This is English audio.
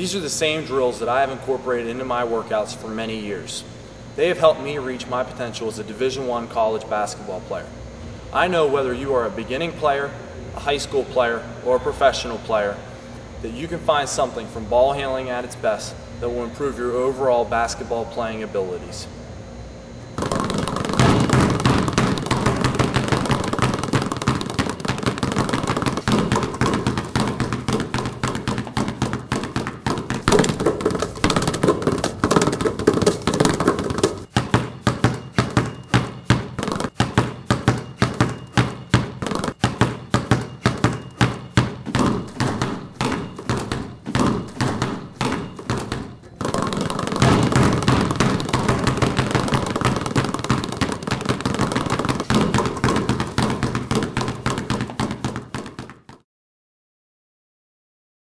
These are the same drills that I have incorporated into my workouts for many years. They have helped me reach my potential as a Division I college basketball player. I know whether you are a beginning player, a high school player, or a professional player, that you can find something from ball handling at its best that will improve your overall basketball playing abilities.